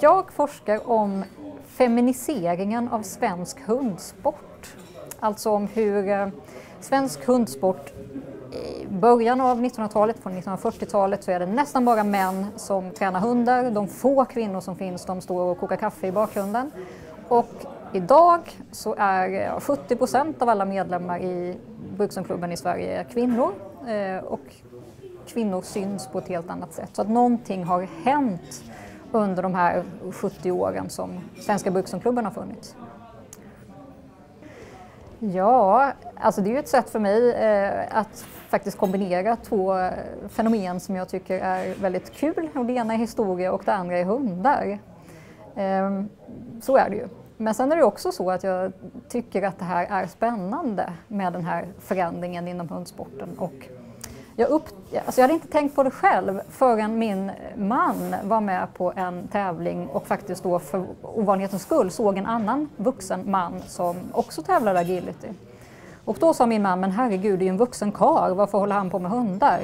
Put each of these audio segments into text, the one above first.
Jag forskar om feminiseringen av svensk hundsport. Alltså om hur eh, svensk hundsport i början av 1900-talet, från 1940-talet, så är det nästan bara män som tränar hundar. De få kvinnor som finns, de står och kokar kaffe i bakgrunden. Och idag så är eh, 70 procent av alla medlemmar i Brukshundklubben i Sverige kvinnor. Eh, och kvinnor syns på ett helt annat sätt. Så att någonting har hänt under de här 70 åren som Svenska Brukshundklubben har funnits. Ja, alltså det är ju ett sätt för mig eh, att faktiskt kombinera två fenomen som jag tycker är väldigt kul. Och det ena är historia och det andra är hundar. Eh, så är det ju. Men sen är det också så att jag tycker att det här är spännande med den här förändringen inom hundsporten. Och jag, upp, alltså jag hade inte tänkt på det själv förrän min man var med på en tävling och faktiskt då för ovanlighetens skull såg en annan vuxen man som också tävlade agility. Och då sa min man, men herregud, det är ju en vuxen kar, varför håller han på med hundar?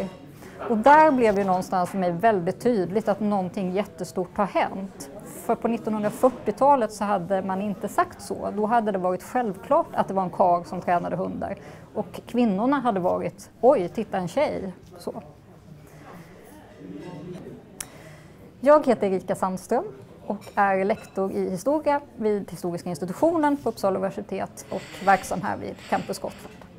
Och där blev det någonstans för mig väldigt tydligt att någonting jättestort har hänt. För på 1940-talet så hade man inte sagt så. Då hade det varit självklart att det var en karl som tränade hundar. Och kvinnorna hade varit, oj, titta en tjej. Så. Jag heter Erika Sandström och är lektor i historia vid Historiska institutionen på Uppsala universitet och verksam här vid Campus Gotland.